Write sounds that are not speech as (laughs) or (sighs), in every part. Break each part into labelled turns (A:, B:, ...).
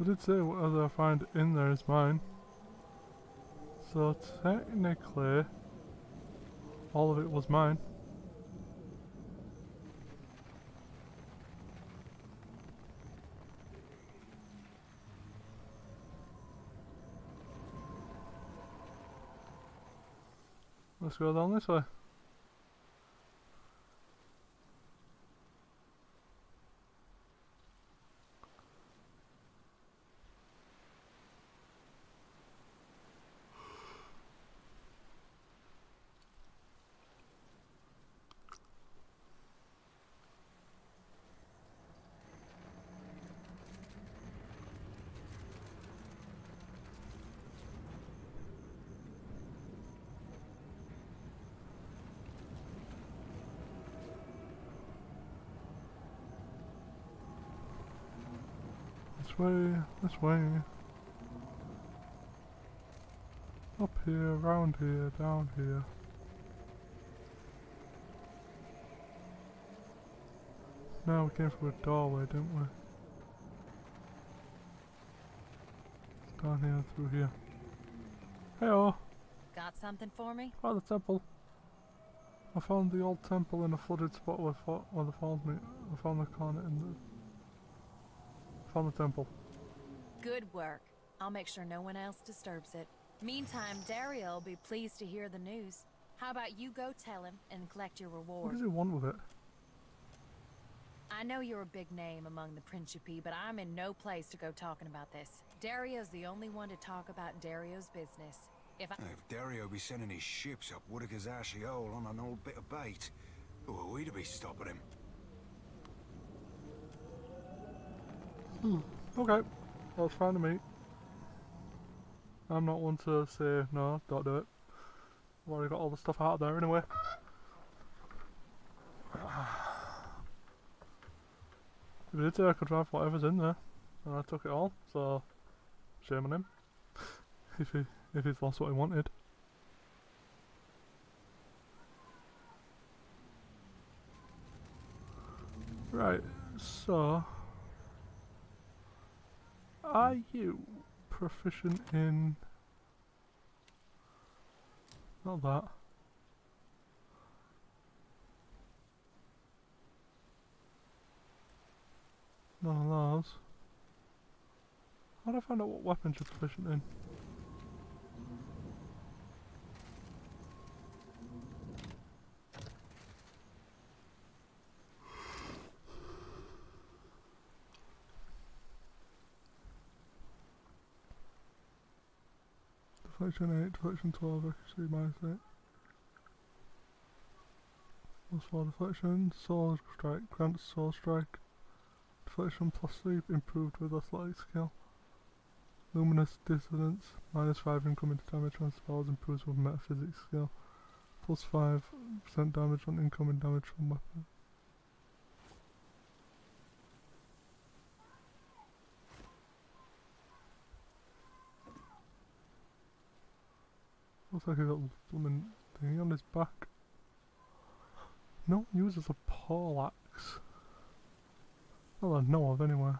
A: I did say whatever I find in there is mine. So technically, all of it was mine. Let's go down this way. This way, this way. Up here, around here, down here. Now we came through a doorway, didn't we? It's down here, through here. Heyo!
B: Got something for me?
A: Oh, the temple. I found the old temple in a flooded spot where, where they found me. I found the corner in the... Found the temple.
B: Good work. I'll make sure no one else disturbs it. Meantime, Dario will be pleased to hear the news. How about you go tell him and collect your reward?
A: What does he want with it?
B: I know you're a big name among the Principi, but I'm in no place to go talking about this. Dario's the only one to talk about Dario's business. If I
C: If Dario be sending his ships up Whitaker's ashy hole on an old bit of bait, who are we to be stopping him? Hmm.
A: Okay, that's fine to me. I'm not one to say, no, don't do it. I've already got all the stuff out of there anyway. (sighs) If he did say I could drive whatever's in there, and I took it all, so shame on him. (laughs) if he if he's lost what he wanted. Right, so are you proficient in not that? None of those. How do I find out what weapons you're proficient in? Deflection 8, deflection 12, accuracy minus 8. Plus 4 deflection, sword strike, grants sword strike. Deflection plus 3 improved with athletic skill. Luminous dissonance, minus 5 incoming damage on spells improves with metaphysics skill. Plus 5% damage on incoming damage from weapon. Looks like a little blooming thingy on his back. No one uses a poleaxe. Well, I know of anyway.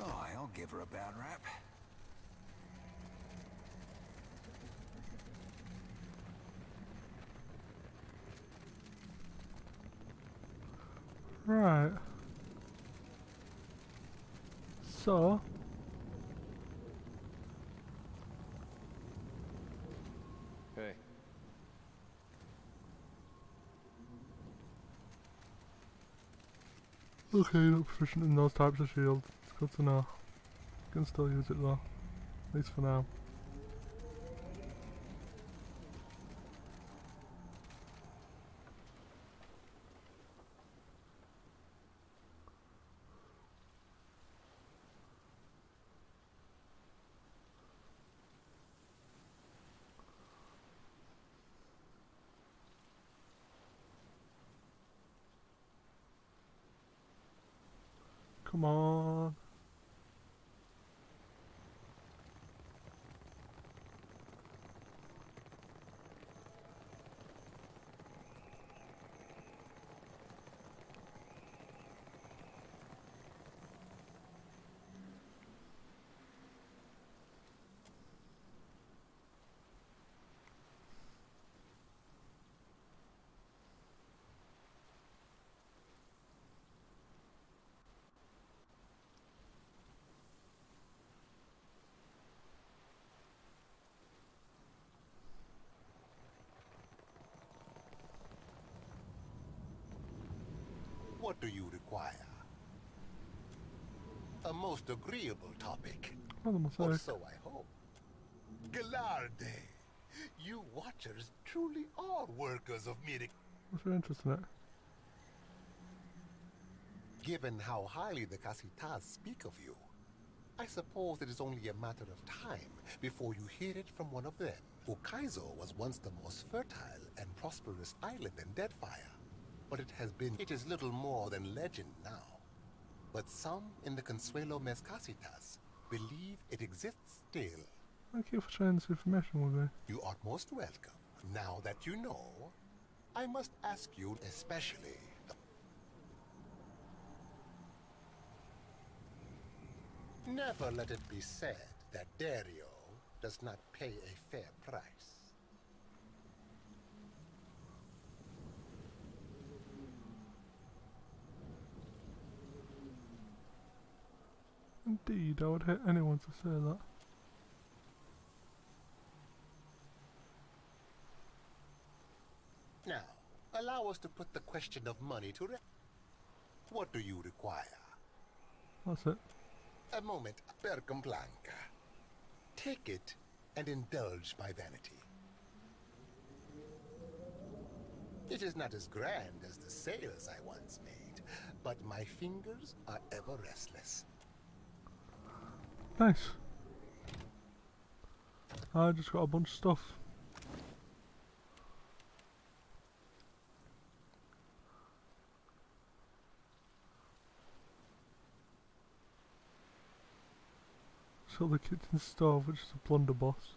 C: Oh, I'll give her a bad rap.
A: Right. So.
D: Hey,
A: Okay, you're not proficient in those types of shields. It's good to know. Can still use it though, at least for now. Come on.
E: A most agreeable topic. Or so I hope. Galarde, you watchers truly are workers of miracle.
A: What's your interest in it?
E: Given how highly the Casitas speak of you, I suppose it is only a matter of time before you hear it from one of them. Ukaizo was once the most fertile and prosperous island in Deadfire, but it has been it is little more than legend now. But some in the Consuelo Mescasitas believe it exists still.
A: Thank you for sharing this information with me.
E: You are most welcome. Now that you know, I must ask you especially. Never let it be said that Dario does not pay a fair price.
A: Indeed, I would hate anyone to say that.
E: Now, allow us to put the question of money to rest. What do you require?
A: That's it.
E: A moment, Bercam Blanca. Take it and indulge my vanity. It is not as grand as the sails I once made, but my fingers are ever restless.
A: Nice. I just got a bunch of stuff. So the kitchen stove, which is a blunderbuss,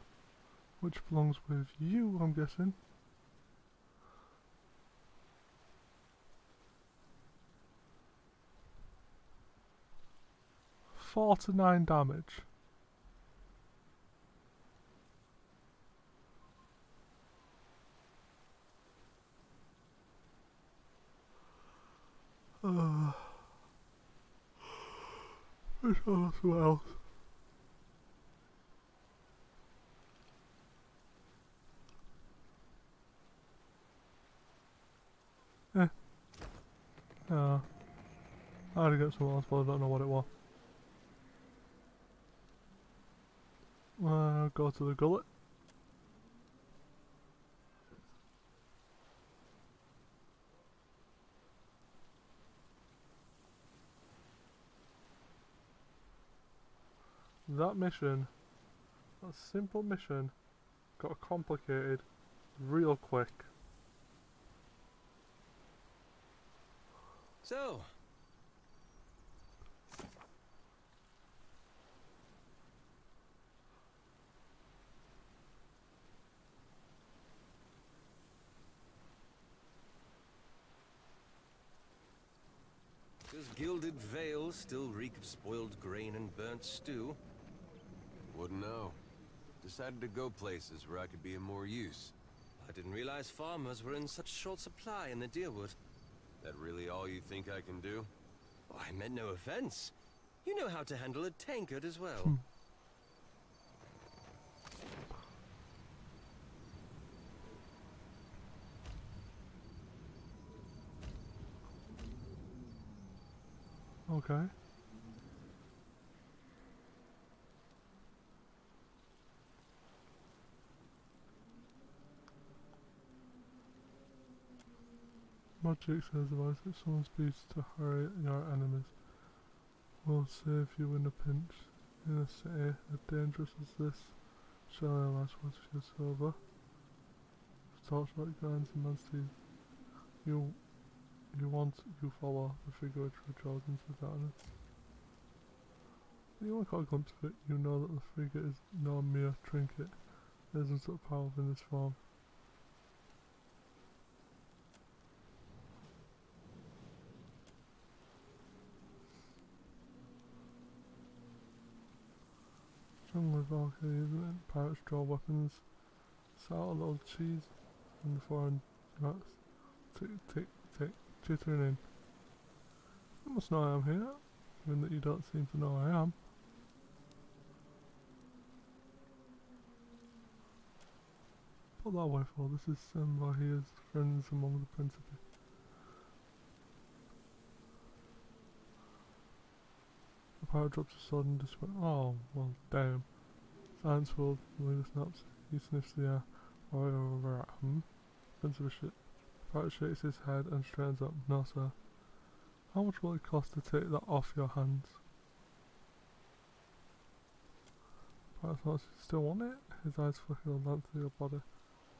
A: which belongs with you, I'm guessing. Forty-nine damage. Uh, have something else. Eh. Yeah. I had to get something else, but I don't know what it was. Uh, go to the gullet. That mission, that simple mission, got complicated real quick.
D: So, does Gilded Vale still reek of spoiled grain and burnt stew?
F: Wouldn't know. Decided to go places where I could be of more use.
D: I didn't realize farmers were in such short supply in the Dyrwood.
F: That really all you think I can do?
D: Oh, I meant no offense. You know how to handle a tankard as well.
A: Hmm. Okay. Magic says advice if someone speaks to hurry your enemies will save you in a pinch. In a city as dangerous as this, surely a last for your silver. Torchlight in man's teeth. You, you want, you follow the figure which withdraws into the darkness. You want caught a glimpse of it, you know that the figure is no mere trinket. There isn't such power within this form. Jungle okay, isn't it? Pirates draw weapons. Sell a little cheese in the foreign rats. Tick, tick, chittering in. You must know I am here, even that you don't seem to know I am. Put that way for this is um, he is friends among the Principi. The pirate drops his sword and despair. Oh, well, damn. Science the leader snaps. He sniffs the air. Right over at him. Principe shit. Pirate shakes his head and straightens up. No, sir. How much will it cost to take that off your hands? Pirate thoughts, you still want it? His eyes flicker on length of your body.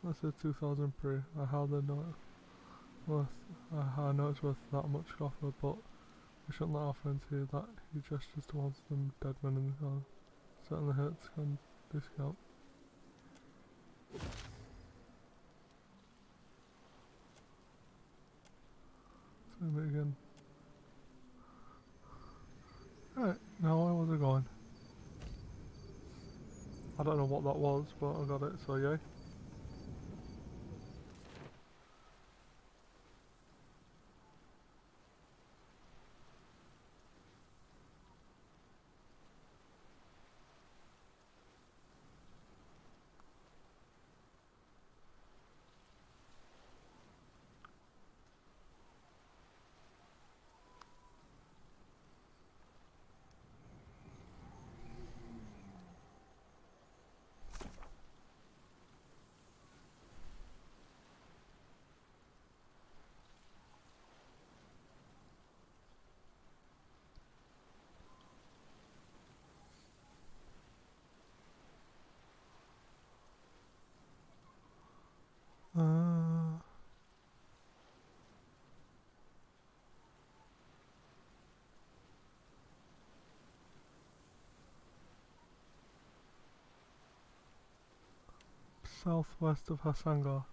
A: I said 2000 pre. I hardly know it worth. I, I know it's worth that much offer, but we shouldn't let our friends hear that. He gestures towards them dead men in the car. Certainly hurts can discount. It again. Right, now where was I going? I don't know what that was, but I got it, so yay. Southwest of Hasongo.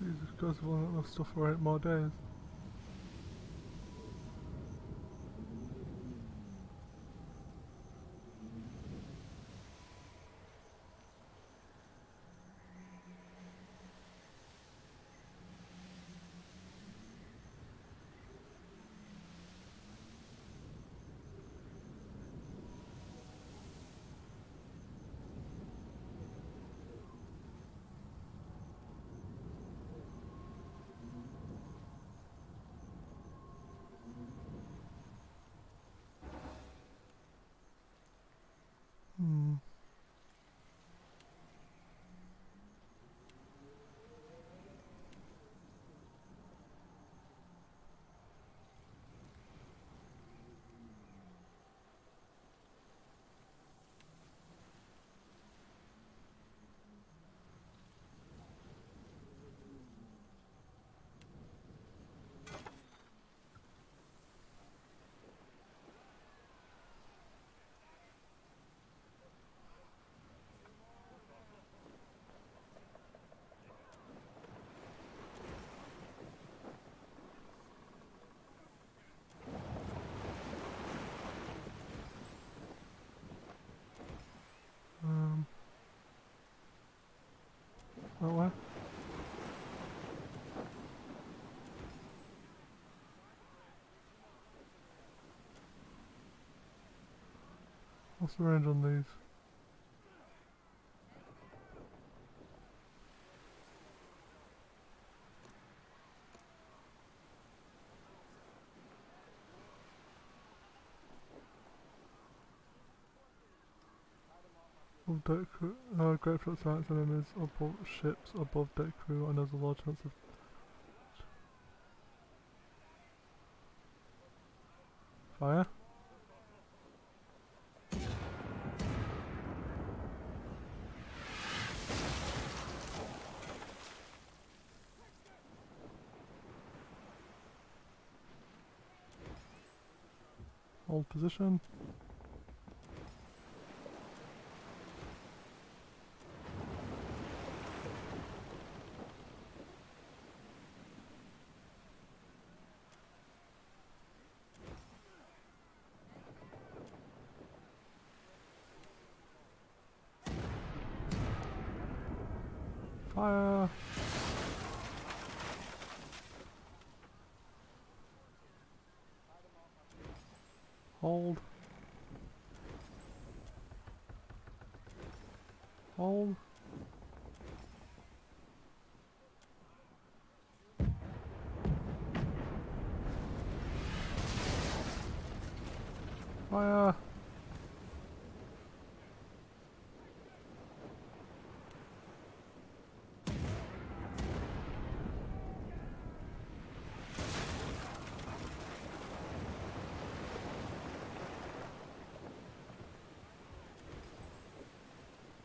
A: Jesus Christ, I've only enough stuff for eight more days. What's the range on these? Above deck crew, uh, for sights enemies above ships above deck crew and there's a large chance of fire. Position. Fire! Hold. Hold. Fire!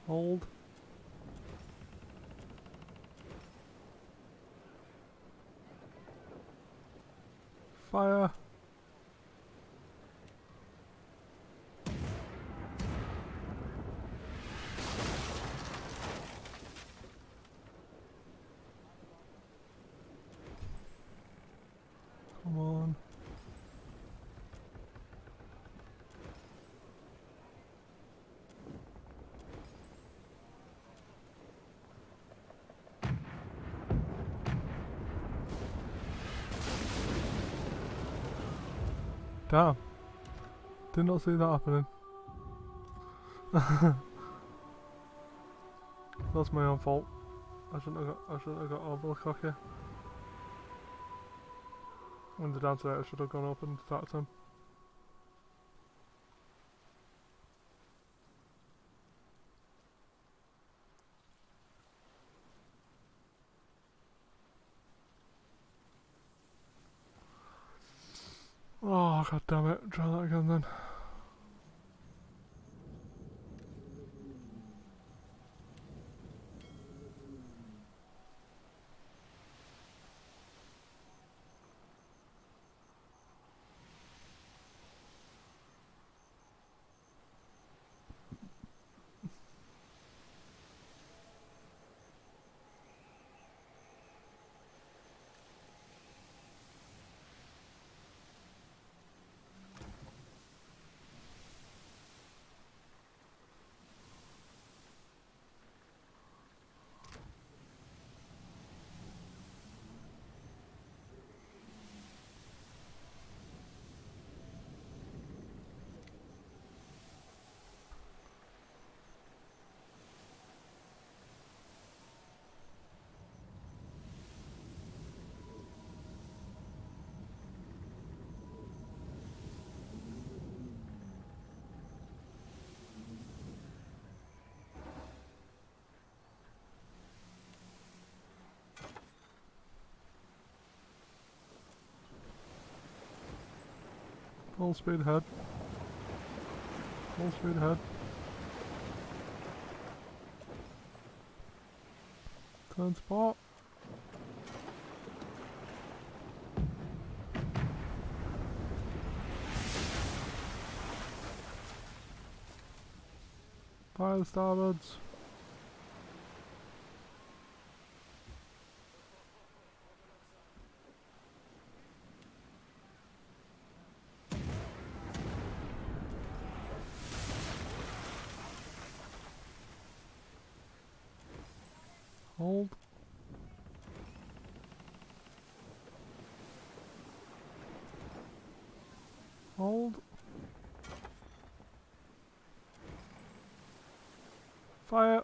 A: Hold. Fire. Come on. Damn. Did not see that happening. That's my own fault. I shouldn't have got I shouldn't have got overly cocky. When the down to it, I should have gone up and attacked him. God damn it, try that again then. Full speed ahead. Full speed ahead. Turn spot. Fire starboards. Hold. Hold. Fire.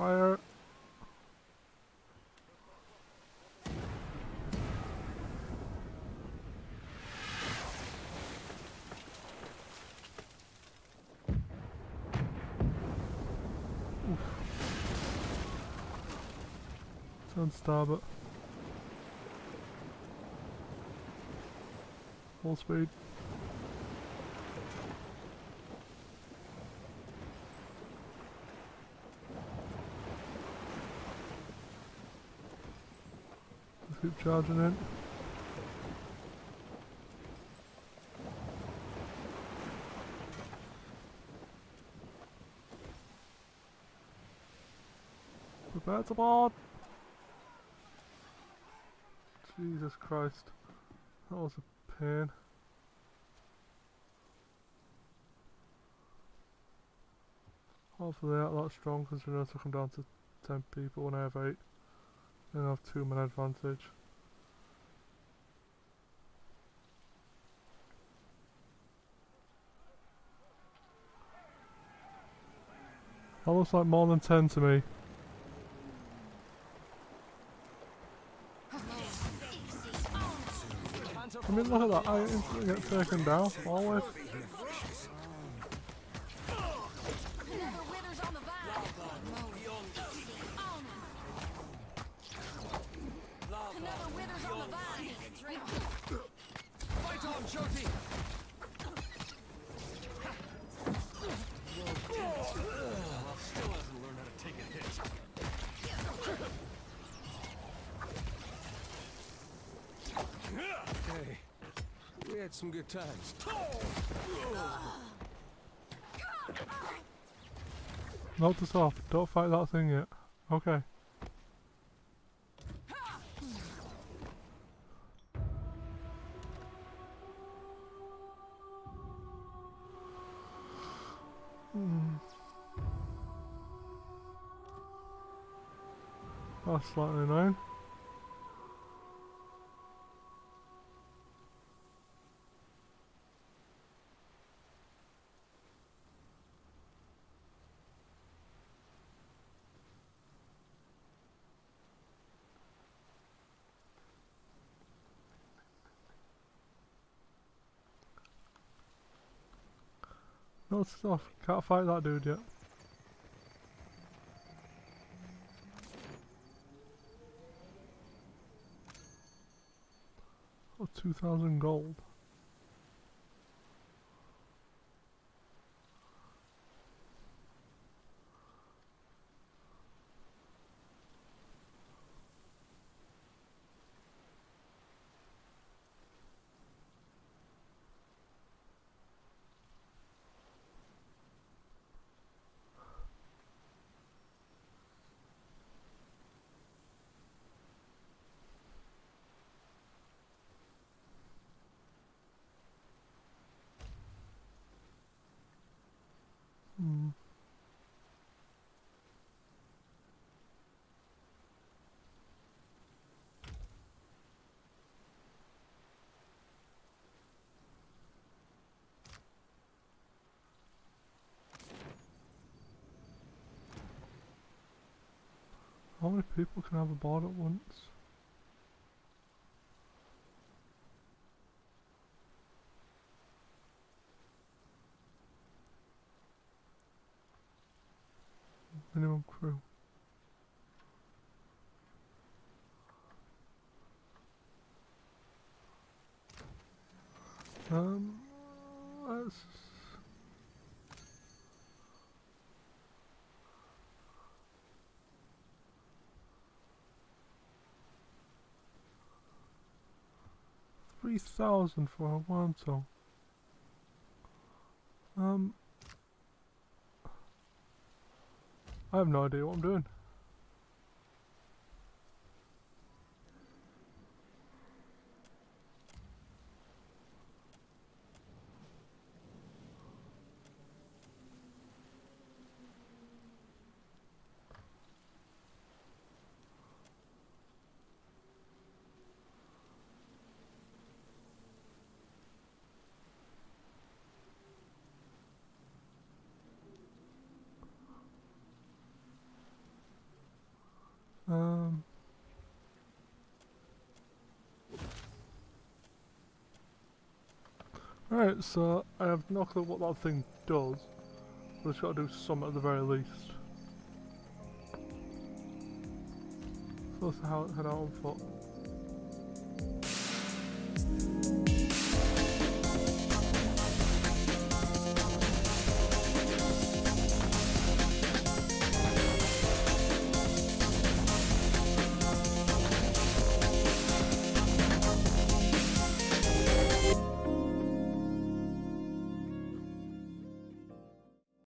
A: Fire. Turn starboard. Full speed. Charging it. Prepare to board! Jesus Christ. That was a pain. Hopefully they're not that strong considering I took them down to 10 people when I have 8. Then I have 2 man advantage. That looks like more than 10 to me. I mean look at that, I instantly get taken down, always.
B: Another withers on the vine.
D: Fight on, Joti! Still hasn't learned how to take a hit. Hey, we had some good times.
A: Note this off, don't fight that thing yet. Okay. Hmm. That's slightly annoying. No stuff. Can't fight that dude yet. Oh, 2,000 gold. Hmm. How many people can have a board at once? Minimum crew. Um, let's. Three thousand for a one song. Um, I have no idea what I'm doing. Right, so I have no clue what that thing does. But it's got to do some at the very least. So let's head out on foot.